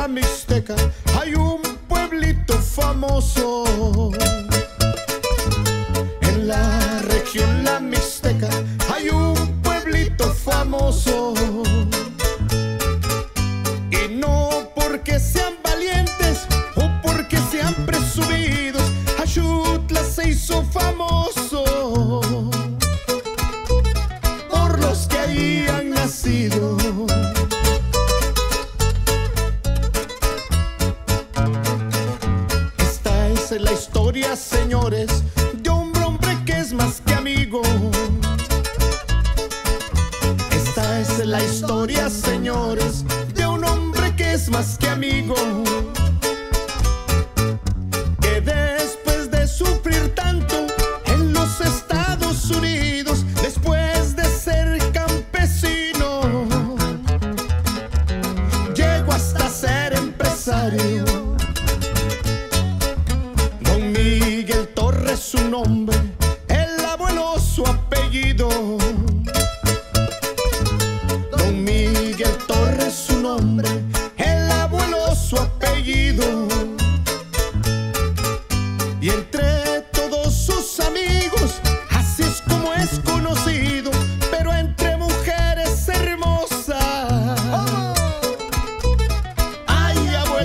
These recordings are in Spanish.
la hay un pueblito famoso. Es la historia, señores, de un hombre que es más que amigo. Esta es la historia, señores, de un hombre que es más que amigo.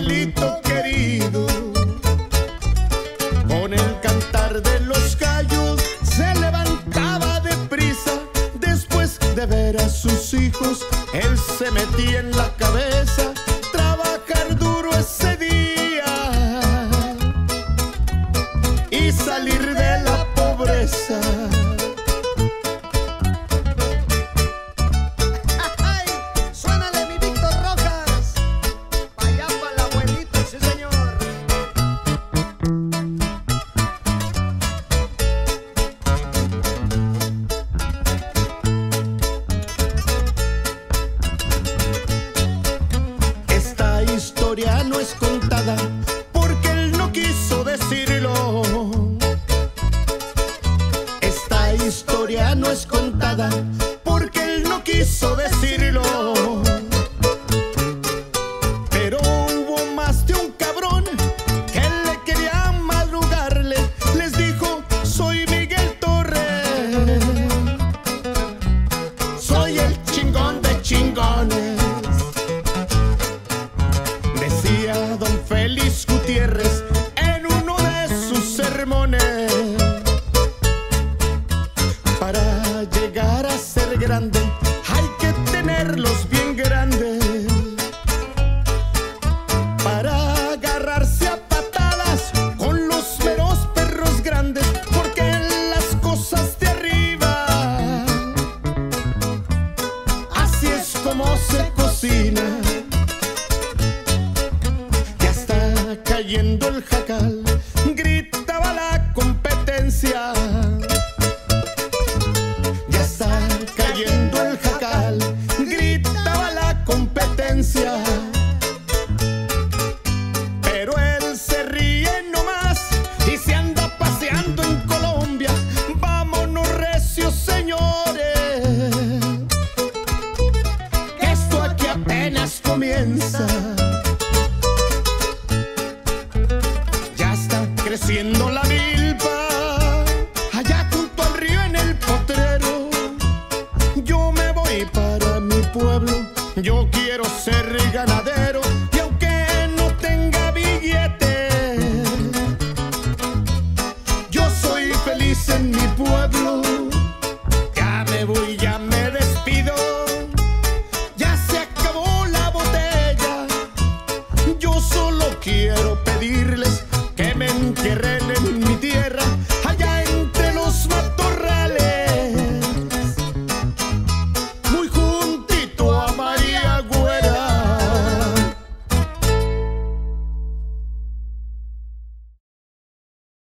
Ay, abuelito querido. Con el cantar de los gallos se levantaba deprisa. Después de ver a sus hijos, él se metía en la cabeza trabajar duro ese día y salir de la pobreza. No es contada porque él no quiso decirlo. Esta historia no es contada porque él no quiso decirlo. Hay que tenerlos bien grandes. Para agarrarse a patadas con los meros perros grandes. Porque las cosas de arriba así es como se cocina. Ya está cayendo el jacal, gritaba la competencia. creciendo la milpa, allá junto al río en el potrero. Yo me voy para mi pueblo, yo quiero ser ganadero y aunque no tenga billete, yo soy feliz en mi pueblo. Ya me voy, ya me despido. Ya se acabó la botella, yo solo quiero